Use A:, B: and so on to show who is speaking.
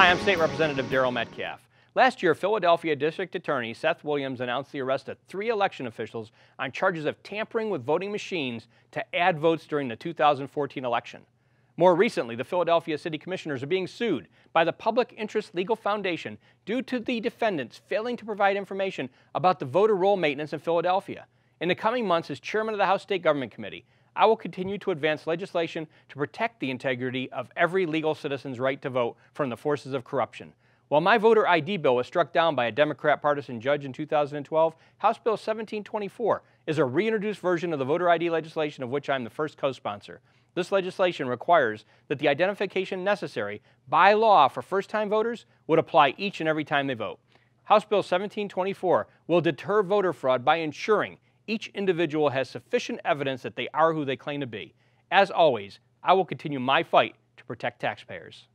A: Hi, I'm State Representative Daryl Metcalfe. Last year, Philadelphia District Attorney Seth Williams announced the arrest of three election officials on charges of tampering with voting machines to add votes during the 2014 election. More recently, the Philadelphia City Commissioners are being sued by the Public Interest Legal Foundation due to the defendants failing to provide information about the voter roll maintenance in Philadelphia. In the coming months, as chairman of the House State Government Committee, I will continue to advance legislation to protect the integrity of every legal citizen's right to vote from the forces of corruption. While my voter ID bill was struck down by a Democrat partisan judge in 2012, House Bill 1724 is a reintroduced version of the voter ID legislation of which I'm the first co-sponsor. This legislation requires that the identification necessary by law for first-time voters would apply each and every time they vote. House Bill 1724 will deter voter fraud by ensuring each individual has sufficient evidence that they are who they claim to be. As always, I will continue my fight to protect taxpayers.